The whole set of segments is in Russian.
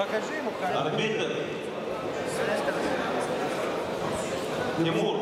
Покажи ему камеру. Арбитр. Тимур.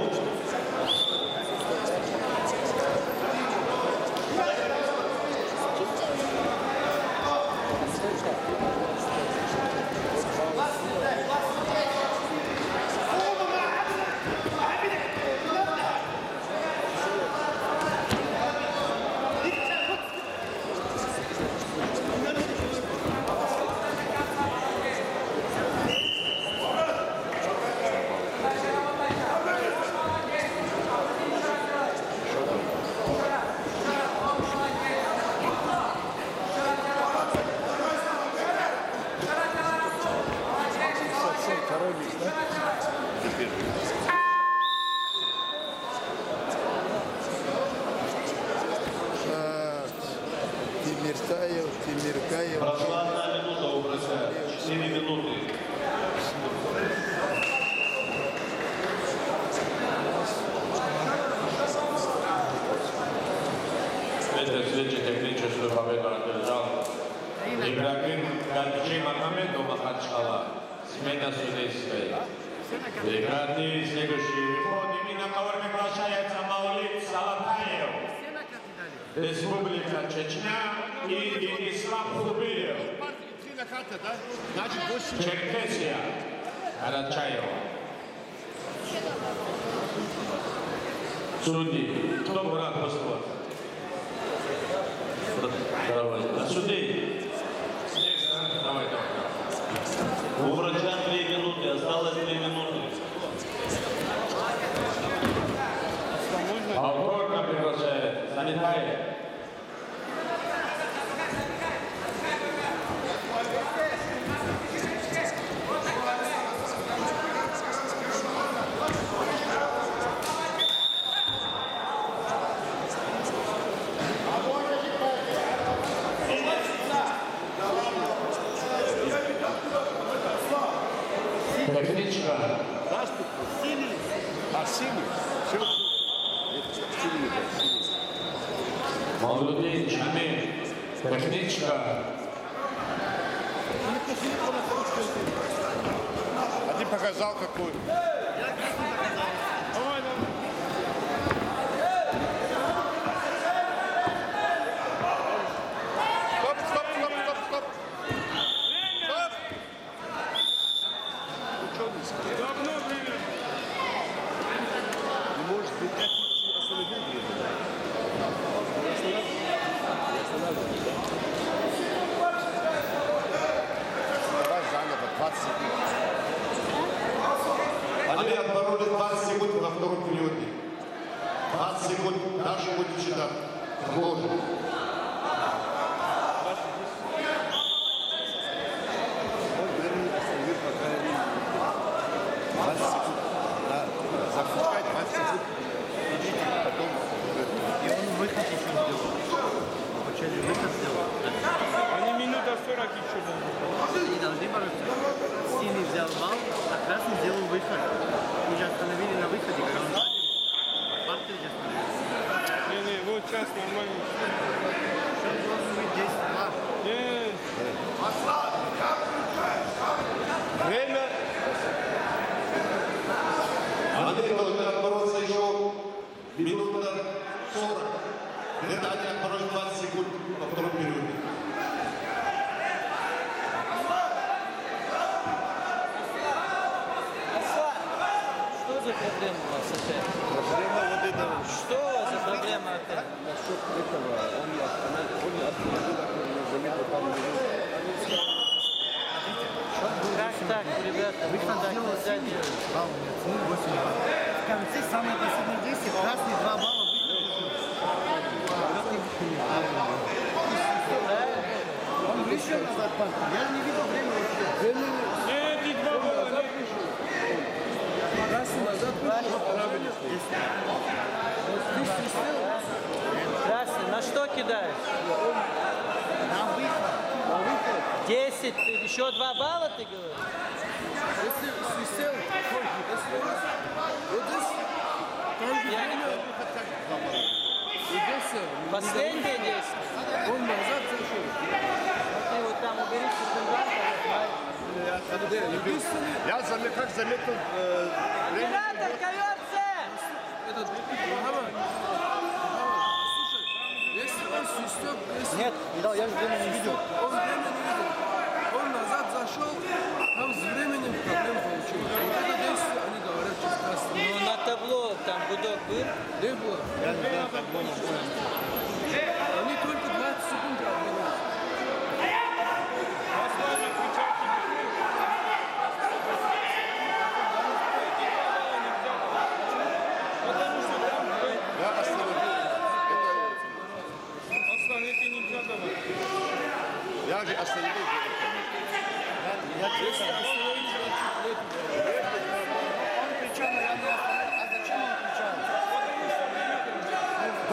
Profesor Babek Anadolucan, İbrahim Kandici Mahamedov Mahatçala, Смена судейская. Прекрати следующий выход. Именно которым обращается Маулит Салатаев. Республика Чечня и ислам Хубирев. Черкесия. Карачаева. Судьи, кто брат Господь? Давай. А сюди Веточка. Галстук синий. А синий. Все. Синий. Молодые штаны. Техничка. Один показал какую. Делать. Балл не оценил, 8 баллов. В конце самые последние действия, красный 2 балла Он вышел назад, пан. Я не видел время вообще. Нет, и два балла, нет. Красный назад Красный, на что кидаешь? На выход. 10, ты еще 2 балла ты говоришь? Последнее действие. он назад зашел. Ты вот там убери секунданта. Единственный, Я заме- как заметил, э, Оператор, коверце! этот, слушай, если он свистел, если Нет, не дал, я же время не видел. он время не видел, он назад зашел, там с временем проблем получилось. Вот это действие, они говорят, что красный. Ну на табло там гудок был. Не было. Они только 20 секунд обменялись. Послали кричать тебе. Потому что там э, я остановил. Аслан, это нельзя давать. Это- я же остановил. Если остановить, значит, нет. До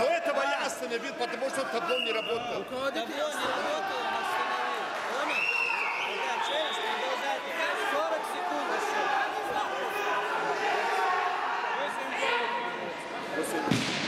этого я остановил, потому что табло не работал. Руководитель Табло не работало, остановил. Общаешься, продолжай. 40 секунд еще. Смотри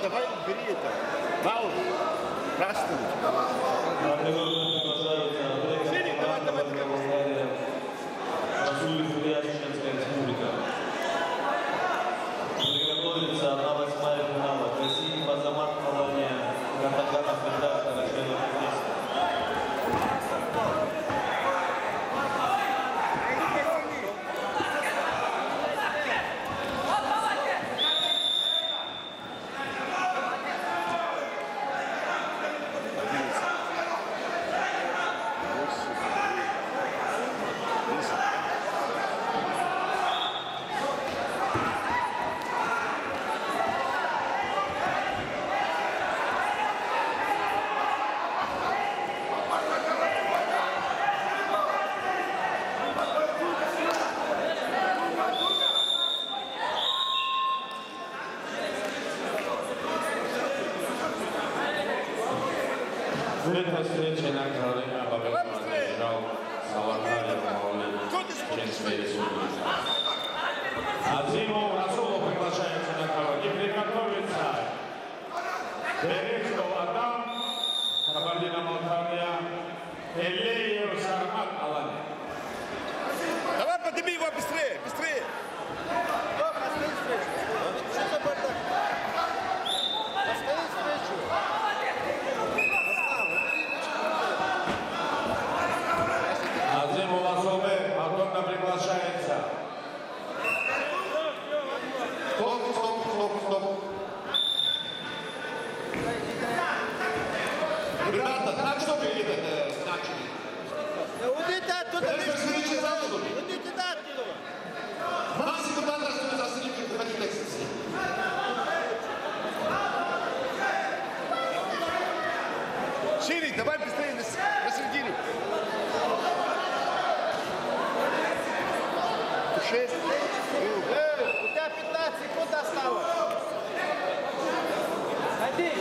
Что тогда? Давай убери это. Бау. Эта встреча награждена победного одержал Салахарев Маулид Чеченской Республики. Азимов Расулов приглашается на короне. Приготовиться. Бережков Адам, Кабардино-Балкария, Элеев Сармат Алани. Давай подними его быстрее, быстрее. Шире, давай быстрее на, на середину. Шесть. Эй, у тебя 15 секунд осталось. Один.